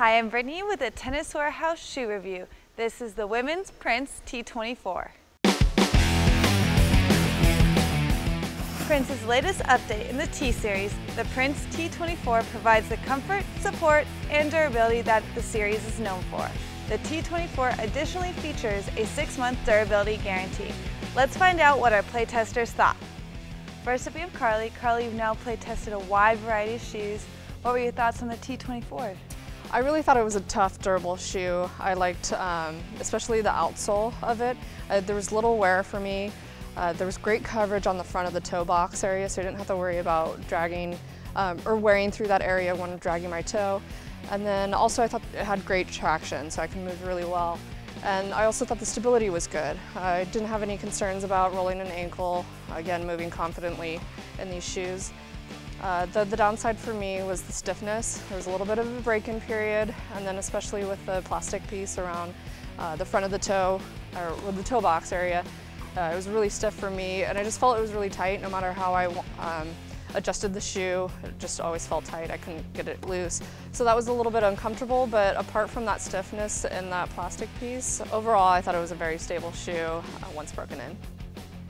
Hi, I'm Brittany with a Tennis Warehouse shoe review. This is the Women's Prince T24. Prince's latest update in the T-Series, the Prince T24 provides the comfort, support, and durability that the series is known for. The T24 additionally features a six-month durability guarantee. Let's find out what our playtesters thought. First up we have Carly. Carly, you've now playtested a wide variety of shoes. What were your thoughts on the T24? I really thought it was a tough, durable shoe. I liked um, especially the outsole of it. Uh, there was little wear for me. Uh, there was great coverage on the front of the toe box area, so I didn't have to worry about dragging um, or wearing through that area when dragging my toe. And then also I thought it had great traction, so I can move really well. And I also thought the stability was good. I didn't have any concerns about rolling an ankle, again, moving confidently in these shoes. Uh, the, the, downside for me was the stiffness. There was a little bit of a break-in period, and then especially with the plastic piece around uh, the front of the toe, or the toe box area, uh, it was really stiff for me, and I just felt it was really tight no matter how I um, adjusted the shoe. It just always felt tight. I couldn't get it loose. So that was a little bit uncomfortable, but apart from that stiffness and that plastic piece, overall I thought it was a very stable shoe uh, once broken in.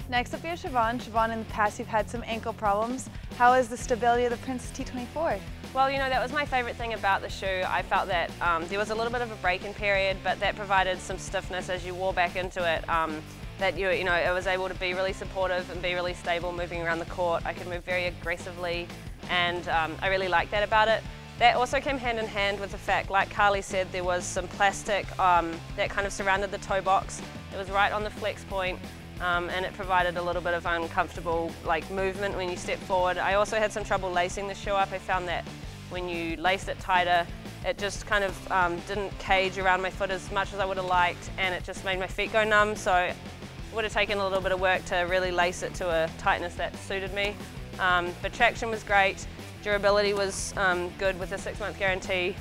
Next up we have Siobhan. Siobhan, in the past you've had some ankle problems. How is the stability of the Prince T24? Well, you know, that was my favorite thing about the shoe. I felt that um, there was a little bit of a break-in period, but that provided some stiffness as you wore back into it. Um, that you, you know, I was able to be really supportive and be really stable moving around the court. I could move very aggressively and um, I really liked that about it. That also came hand in hand with the fact, like Carly said, there was some plastic um, that kind of surrounded the toe box. It was right on the flex point um, and it provided a little bit of uncomfortable like movement when you step forward. I also had some trouble lacing the shoe up. I found that when you laced it tighter, it just kind of um, didn't cage around my foot as much as I would have liked and it just made my feet go numb. So would have taken a little bit of work to really lace it to a tightness that suited me. Um, but traction was great, durability was um, good with a six month guarantee.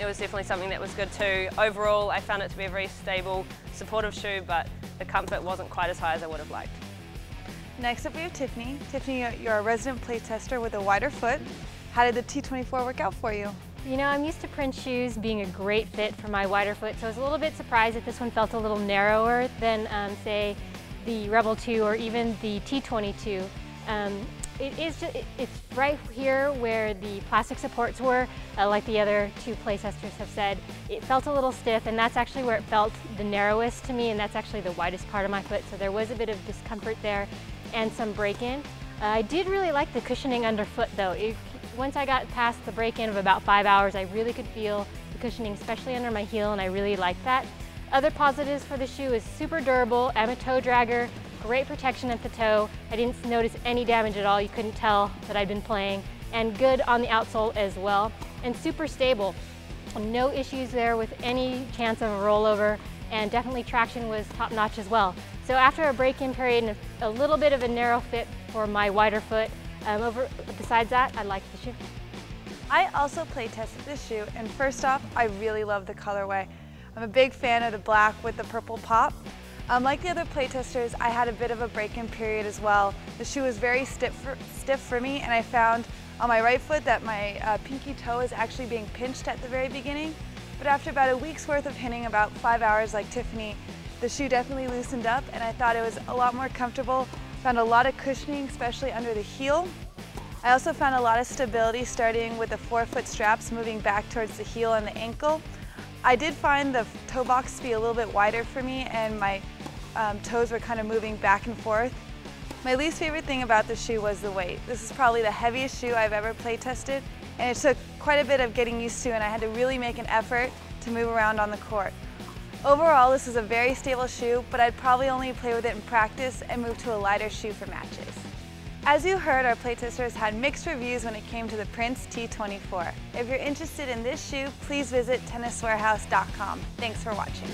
It was definitely something that was good too. Overall, I found it to be a very stable, supportive shoe, but the comfort wasn't quite as high as I would have liked. Next up we have Tiffany. Tiffany, you're a resident play tester with a wider foot. How did the T24 work out for you? You know, I'm used to Prince shoes being a great fit for my wider foot, so I was a little bit surprised that this one felt a little narrower than, um, say, the Rebel 2 or even the T22. Um, it is just, it, it's right here where the plastic supports were, uh, like the other two playtesters have said. It felt a little stiff, and that's actually where it felt the narrowest to me, and that's actually the widest part of my foot, so there was a bit of discomfort there and some break-in. Uh, I did really like the cushioning underfoot though. It, once I got past the break-in of about five hours, I really could feel the cushioning, especially under my heel, and I really liked that. Other positives for the shoe is super durable. I'm a toe dragger, great protection at the toe. I didn't notice any damage at all. You couldn't tell that I'd been playing. And good on the outsole as well. And super stable. No issues there with any chance of a rollover and definitely traction was top notch as well. So after a break-in period and a little bit of a narrow fit for my wider foot, um, over, besides that, I like the shoe. I also play tested this shoe, and first off, I really love the colorway. I'm a big fan of the black with the purple pop. Um, like the other playtesters, I had a bit of a break-in period as well. The shoe was very stiff for, stiff for me, and I found on my right foot that my uh, pinky toe is actually being pinched at the very beginning. But after about a week's worth of hitting about five hours like Tiffany, the shoe definitely loosened up and I thought it was a lot more comfortable Found a lot of cushioning, especially under the heel. I also found a lot of stability starting with the forefoot straps moving back towards the heel and the ankle. I did find the toe box to be a little bit wider for me and my um, toes were kind of moving back and forth. My least favorite thing about the shoe was the weight. This is probably the heaviest shoe I've ever play tested and it took quite a bit of getting used to and I had to really make an effort to move around on the court. Overall, this is a very stable shoe, but I'd probably only play with it in practice and move to a lighter shoe for matches. As you heard, our playtesters had mixed reviews when it came to the Prince T24. If you're interested in this shoe, please visit tenniswarehouse.com. Thanks for watching.